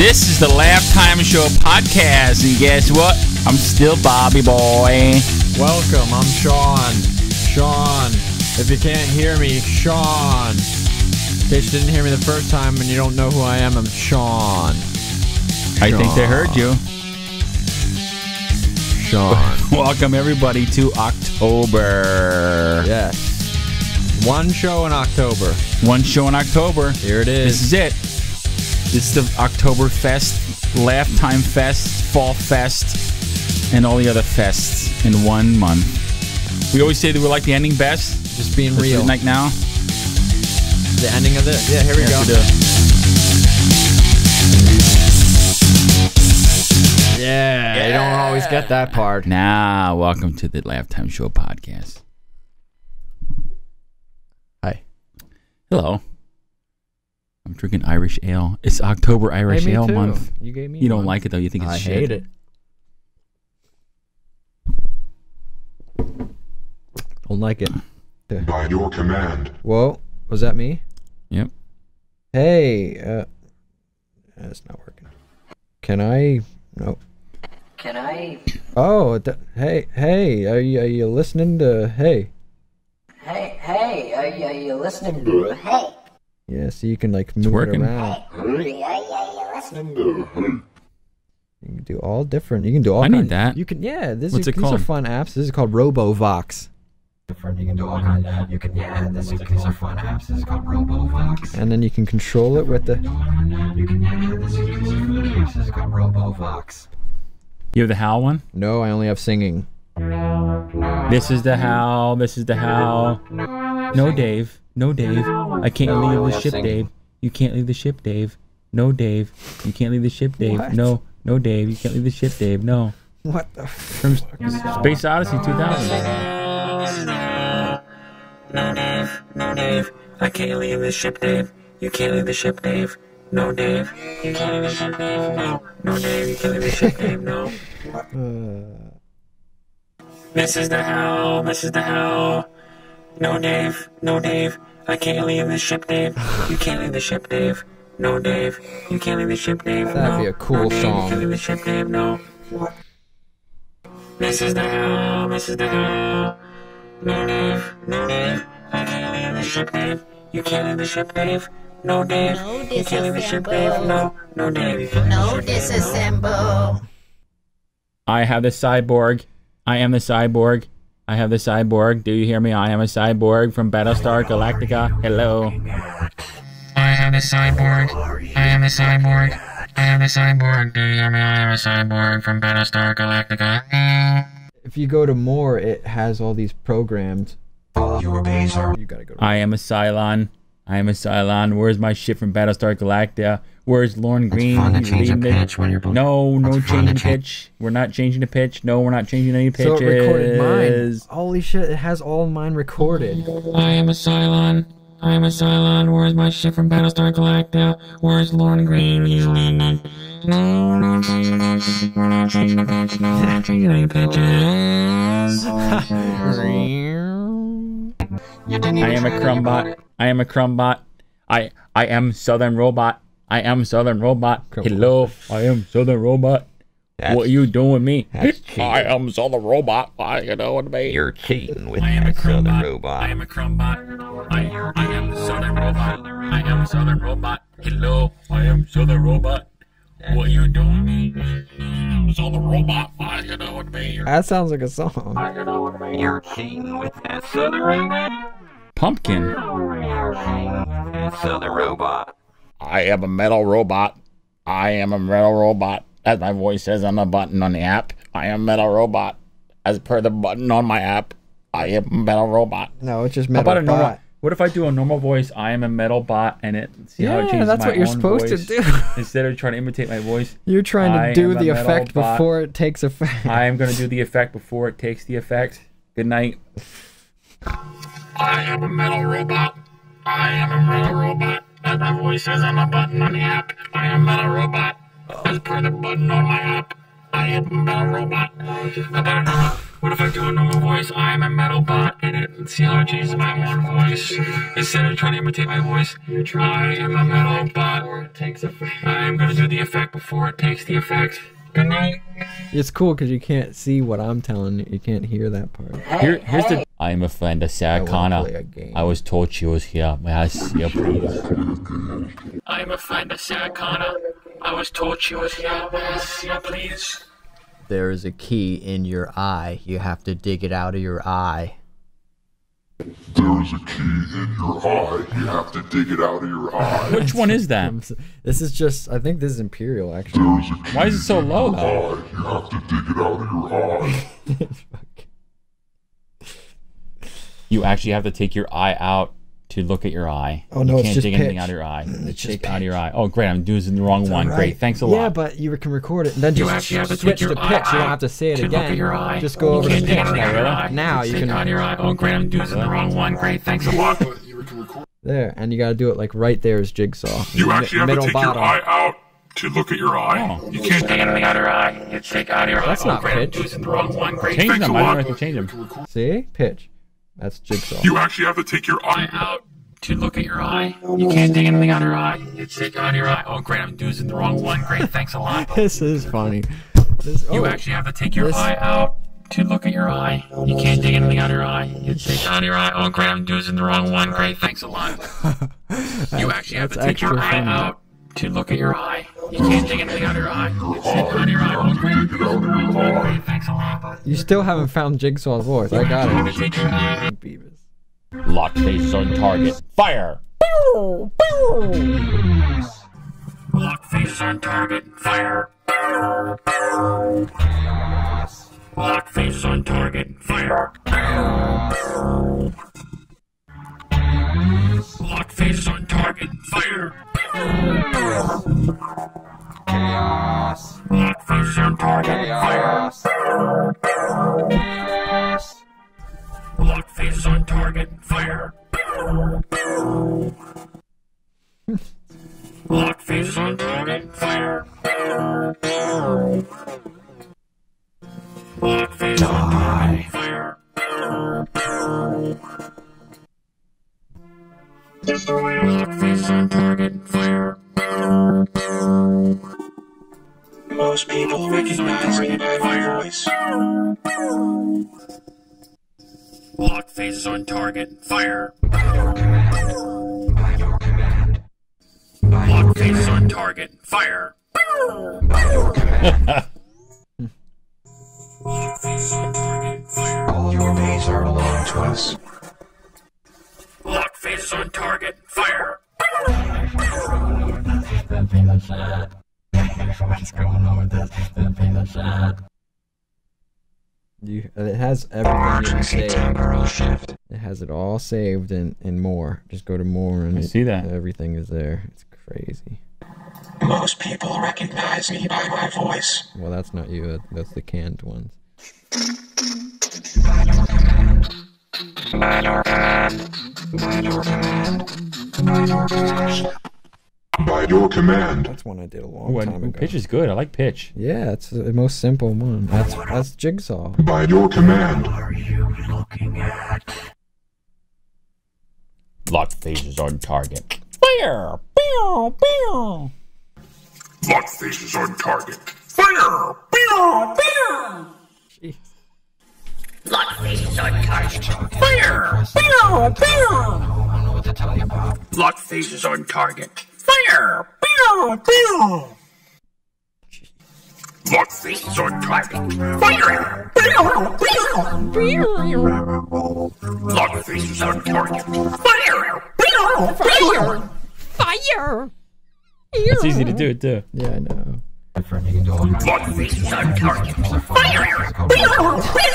This is the Laugh Time Show podcast, and guess what? I'm still Bobby Boy. Welcome, I'm Sean. Sean. If you can't hear me, Sean. In case you didn't hear me the first time and you don't know who I am, I'm Sean. I think they heard you. Sean. Welcome everybody to October. yes. One show in October. One show in October. Here it is. This is is. it. It's the October Fest, Laugh Time Fest, Fall Fest, and all the other fests in one month. We always say that we like the ending best. Just being real. Like now. The ending of this. Yeah, here we Yes, go. we do. Yeah, you don't always get that part. Now, welcome to the Laugh Time Show podcast. Hi. Hello. I'm drinking Irish ale. It's October Irish Hey, Ale too. month. You gave me. You don't one. like it though. You think it's I shit. hate it. Don't like it. By your command, Whoa, was that me? Yep. Hey, uh, that's not working. Can I? No. Can I? Oh, th- hey, hey, are you, are you listening to? Hey, Hey, hey, are you, are you listening to? Hey, yeah, so you can like move working. it around. you listening to? You can do all different. You can do all. I need that. You can, yeah. This What's is, it these are called? fun apps. This is called RoboVox, Different, you can do all kinds of. You can, yeah, this is, these are fun apps. This is called RoboVox. and then you can control it with the. You can, yeah, this is, these are fun apps. This is called RoboVox. You have the Howl one? No, I only have singing. This is the Howl. This is the Howl. No, Dave. No, Dave. I can't leave the ship, Dave. You can't leave the ship, Dave. No, Dave. You can't leave the ship, Dave. What? No. No, Dave. You can't leave the ship, Dave. No. What the? F- From S- Space Odyssey 2000. No, Dave. No, Dave. I can't leave the ship, Dave. You can't leave the ship, Dave. No, Dave. You can't leave the ship, Dave. No. No, Dave. You can't leave the ship, Dave. No. This is the hell. This is the hell. No, Dave. No, Dave. I can't leave the ship, Dave. You can't leave the ship, Dave. No, Dave. You can't leave the ship, Dave. That'd no. be a cool no, Dave. song. You can't leave the ship, Dave. No. This is the hell. This is the hell. No, Dave. No, Dave. I can't leave the ship, Dave. You can't leave the ship, Dave. No, Dave. No you can't leave the ship, Dave. disassemble. No. No, Dave. You can't leave No the ship, Dave. disassemble. I have the cyborg. I am the cyborg. I have the cyborg. Do you hear me? I am a cyborg from Battlestar Galactica. Hello. I am a cyborg. I am a cyborg. I am a cyborg. Do you hear me? I am a cyborg from Battlestar Galactica. if you go to more, it has all these programs. your base are You gotta go. To I am a Cylon. I am a Cylon. Where's my ship from Battlestar Galactica? Where's Lorne Greene? fun to change a leading pitch when you're- No, no It's fun to changing cha- pitch. We're not changing the pitch. No, we're not changing any pitches. so it recorded mine. Holy shit! It has all mine recorded. I am a Cylon. I am a Cylon. Where's my ship from Battlestar Galactica? Where's Lorne Greene? He's leading it. No, we're not changing the pitch. We're not changing the pitch. No, we're not changing any pitches. I am a Crumbot. I am a Crumbot. I I am Southern Robot. I am Southern Robot. Crumbot. Hello, I am Southern Robot. what are you doing with me? I am Southern Robot. I you know what I mean? You're cheating with I am a that southern Crumbot. robot. I am a Crumbot. I, I am Southern Robot. I am Southern Robot. Hello, I am Southern Robot. What are you doing me? I'm Southern Robot. I you know what I mean? That sounds like a song. I you know what I mean? You're cheating with that southern robot. Pumpkin. That southern robot. I am a metal robot. I am a metal robot. As my voice says on the button on the app, I am a metal robot. As per the button on my app, I am a metal robot. No, it's just How metal about a normal? bot. What if I do a normal voice? I am a metal bot, and it see how it Yeah, changes that's my what you're own supposed to do. instead of trying to imitate my voice. You're trying to I do the effect bot. before it takes effect. I am going to do the effect before it takes the effect. Good night. I am a metal robot. I am a metal robot. As my voice says on a button on the app, I am not a metal robot. As per the button on my app, I am not a metal robot. About a normal, What if I do a normal voice? I am a metal bot, and it see how it changes my one voice instead of trying to imitate my voice. I am a metal bot. I am gonna do the effect before it takes the effect. Good night. It's cool because you can't see what I'm telling you. You can't hear that part. Here, here's the. I am a friend of Sarah wanna Connor. Uh, play a game. I was told she was here. May I see her, please? I am a friend of Sarah Connor. I was told she was here. May I see her, please? There is a key in your eye. You have to dig it out of your eye. There is a key in your eye. You have to dig it out of your eye. Which one is that? This is just. I think this is Imperial actually. There is a key Why is it so in low, though? eye. You have to dig it out of your eye. You actually have to take your eye out to look at your eye. Oh, no, you can't just dig anything out of your eye. It's take just out of your eye. Oh, great! I'm doing the wrong one. Right. Great, thanks a lot. Yeah, but you can record it and then You just actually have to switch take to pitch. eye You don't have to say it to again. look at your eye. Just go over to pitch. dig anything out of your Now, eye. now you can out of your eye. Oh, great! I'm doing the wrong one. Great, thanks a lot. there, and you gotta do it like right there is jigsaw. You Mi- actually have to take bottom. your eye out to look at your eye. Oh. You can't Take anything out of your eye. You take out of your eye. That's oh, not great! I'm pitch. doing the wrong one. Great, change Thanks them. a I lot. don't have to change them. See, pitch. That's jigsaw. You actually have to take your eye out to look at your eye. You can't take anything out of your eye. You take out of your eye. Oh, great! I'm doing the wrong one. Great, thanks a lot. this is funny. This, You oh, actually have to take your This- eye out to look at your eye. You can't take anything out of your eye. You take out of your eye. Oh, great! I'm doing the wrong one. Great, thanks a lot. You actually have to take your extra eye out to look at your eye. You can't take anything out of your eye. You take out of your eye. You still haven't found Jigsaw's voice. I got it. Beavis. Lock face on target. Fire! Bow, bow. Lock face on target. Fire! Bow, bow. Lock face on target. Fire! Bow. Lock face on target. Fire! Chaos. Blackvision target Chaos. fire. Blackvision target fire. Most people recognize me by my voice. Lock faces on target. Fire. By your command. By your Lock faces on command. target. Fire. By your command. Lock faces on target. Fire. All your days are belong to us. Lock faces on target. Fire. The peanut shot. What's going on with this? The peanut shot. You, it has everything you can temporal shift. It has it all saved and, and more. Just go to more and I it- see that. everything is there. It's crazy. Most people recognize me by my voice. Well, that's not you. that- That's the canned ones. By your command. By your command. By your command. By your command. by your command. That's one I did a long Ooh, time ooh, ago. pitch is good. I like pitch. Yeah, it's the most simple one. That's that's Jigsaw. By your command. Are you looking at? Lock faces on target. Fire. Pew, pew. Lock faces on target. Fire! Pew! Pew! Lock faces on target. Fire! Pew! Pew! I don't know what to tell you about. Lock faces on target. Fire. Pew, pew. Lock faces on target. Fire. Pew, pew. Lock faces on target. Fire. Pew, pew. Fire! It's easy to do it too. Yeah, I know. Friendly dog. Lock faces On target. Fire. Pew, pew.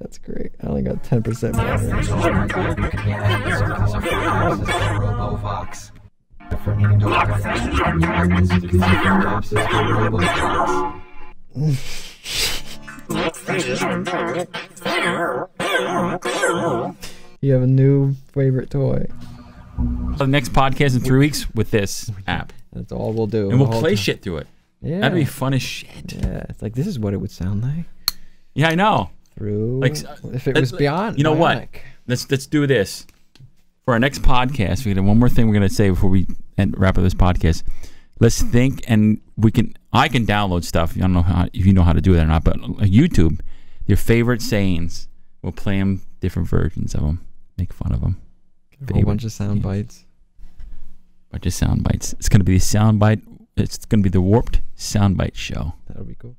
That's great. I only got 10% battery. Robovox. Friendly dog. Robovox. Lock faces on target. Fire. Pew, pew. You have a new favorite toy. the next podcast in three weeks with this app, That's all we'll do. and we'll play time. shit through it. Yeah. That'd be fun as shit. Yeah, it's like this is what it would sound like Yeah, I know. through. Like, if it uh, was beyond. you know what? Let's let's do this for our next podcast. We got one more thing we're gonna say before we end, wrap up this podcast. Let's think, and we can. I can download stuff. I don't know how if you know how to do that or not, but uh, YouTube, your favorite sayings. We'll play them, different versions of them. Make fun of them. A whole bunch of sound bites. Bunch of sound bites. It's gonna be the sound bite. It's gonna be the warped sound bite show. That'll be cool.